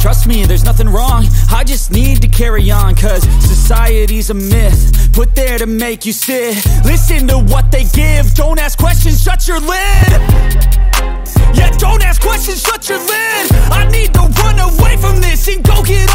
Trust me, there's nothing wrong. I just need to carry on Cause society's a myth Put there to make you sit. Listen to what they give. Don't ask questions, shut your lid. Yeah, don't ask questions, shut your lid. I need to run away from this And go get